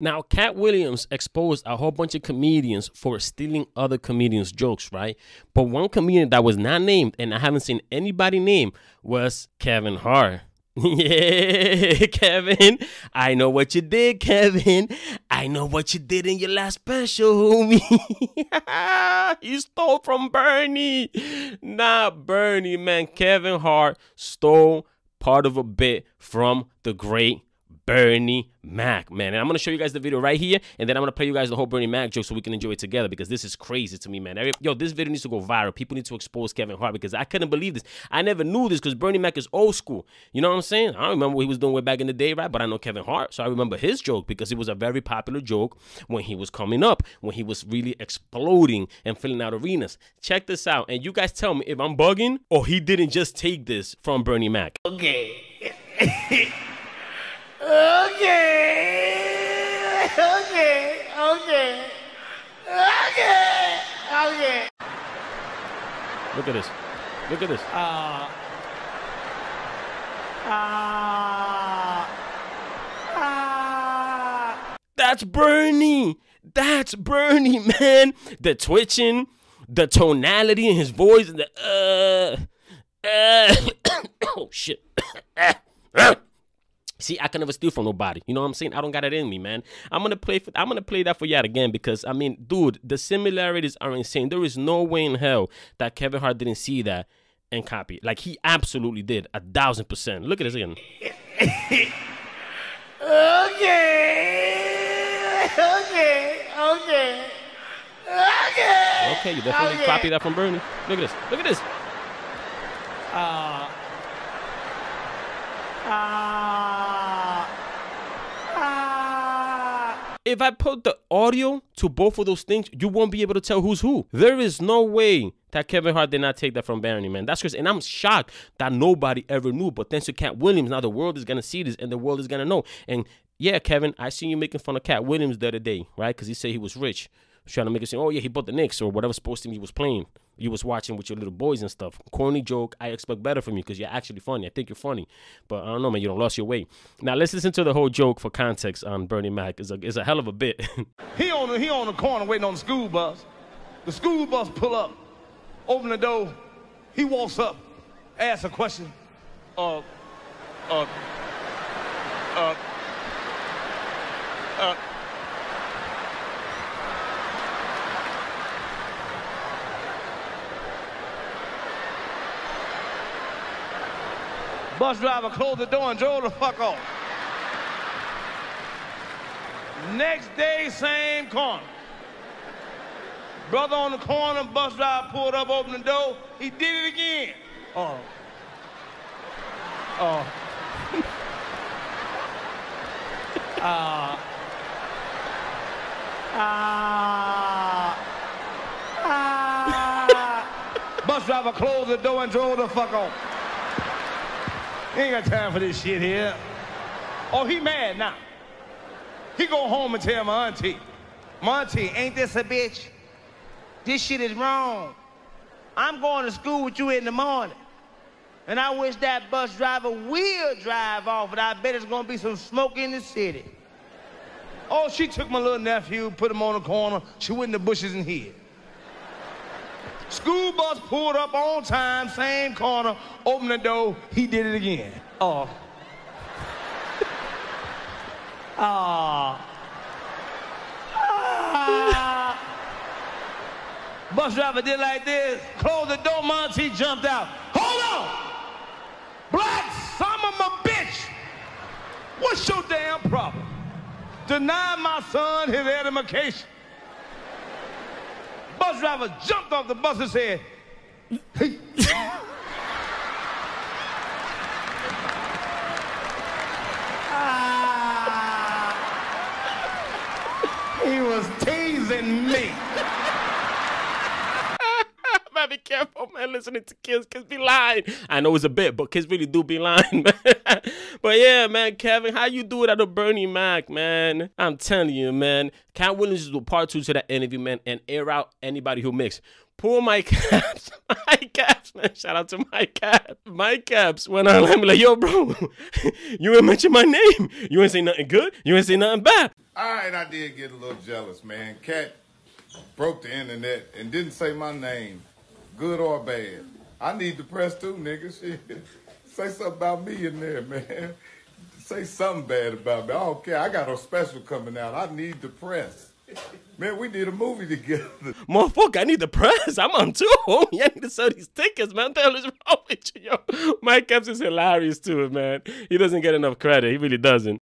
Now, Katt Williams exposed a whole bunch of comedians for stealing other comedians' jokes, right? But one comedian that was not named, and I haven't seen anybody name, was Kevin Hart. Yeah, Kevin. I know what you did, Kevin. I know what you did in your last special, homie. you stole from Bernie. Not Bernie, man. Kevin Hart stole part of a bit from the great Bernie Mac, man. And I'm gonna show you guys the video right here, and then I'm gonna play you guys the whole Bernie Mac joke so we can enjoy it together because this is crazy to me, man. Yo, this video needs to go viral. People need to expose Kevin Hart because I couldn't believe this. I never knew this because Bernie Mac is old school. You know what I'm saying? I don't remember what he was doing way back in the day, right? But I know Kevin Hart, so I remember his joke because it was a very popular joke when he was coming up, when he was really exploding and filling out arenas. Check this out, and you guys tell me if I'm bugging or he didn't just take this from Bernie Mac. Okay. okay. Okay. Okay. Okay. Okay. Look at this. Look at this. Uh. Uh. Uh. That's Bernie. That's Bernie, man. The twitching, the tonality in his voice, the uh, uh, oh shit. See, I can never steal from nobody. You know what I'm saying? I don't got it in me, man. I'm gonna play. For, I'm gonna play that for yet again because I mean, dude, the similarities are insane. There is no way in hell that Kevin Hart didn't see that and copy. it. Like he absolutely did, a thousand percent. Look at this again. Okay. Okay. Okay. Okay. Okay, you definitely Okay. copy that from Bernie. Look at this. Look at this. Uh. Uh. If I put the audio to both of those things, you won't be able to tell who's who. There is no way that Kevin Hart did not take that from Barney, man. That's crazy. And I'm shocked that nobody ever knew. But thanks to Katt Williams, now the world is gonna see this and the world is gonna know. And yeah, Kevin, I seen you making fun of Katt Williams the other day, right? Because he said he was rich. Trying to make it seem, oh yeah, he bought the Knicks or whatever sports team he was playing. You was watching with your little boys and stuff. Corny joke. I expect better from you because you're actually funny. I think you're funny, but I don't know, man. You don't lost your way. Now let's listen to the whole joke for context on Bernie Mac. It's a it's a hell of a bit. He on the, he on the corner waiting on the school bus. The school bus pull up, open the door. He walks up, asks a question. Uh, uh, uh, uh. Bus driver closed the door and drove the fuck off. Next day, same corner. Brother on the corner, bus driver pulled up, opened the door. He did it again. Oh. Oh. Ah. Ah. Bus driver closed the door and drove the fuck off. He ain't got time for this shit here. Oh, he mad now. He go home and tell my auntie, auntie, ain't this a bitch? This shit is wrong. I'm going to school with you in the morning. And I wish that bus driver will drive off, but I bet it's gonna be some smoke in the city. Oh, she took my little nephew, put him on the corner. She went in the bushes and hid. School bus pulled up on time, same corner, opened the door. He did it again. Oh. Ah. Ah. Bus driver did like this, closed the door, Monty jumped out. Hold on! Black son of a bitch! What's your damn problem? Deny my son his education. Bus driver jumped off the bus and said, hey. Ah. he was teasing me. man, be careful, man, listening to kids. Kids be lying. I know it's a bit, but kids really do be lying, man. but yeah, man, Kevin, how you do it at a Bernie Mac, man? I'm telling you, man. Katt Williams is do part two to that interview, man, and air out anybody who mix. Pull my caps, Mike Epps, man. Shout out to Mike Epps. Mike Epps went on. I'm like, yo, bro, you ain't mention my name. You ain't say nothing good. You ain't say nothing bad. All right, I did get a little jealous, man. Katt broke the internet and didn't say my name, good or bad. I need the press too, nigga. Shit. Say something about me in there, man. Say something bad about me. I don't care. I got a special coming out. I need the press. Man, we did a movie together. Motherfucker, I need the press. I'm on tour, homie. I need to sell these tickets, man. What the hell is wrong with you, yo? Mike Epps is hilarious too, man. He doesn't get enough credit. He really doesn't.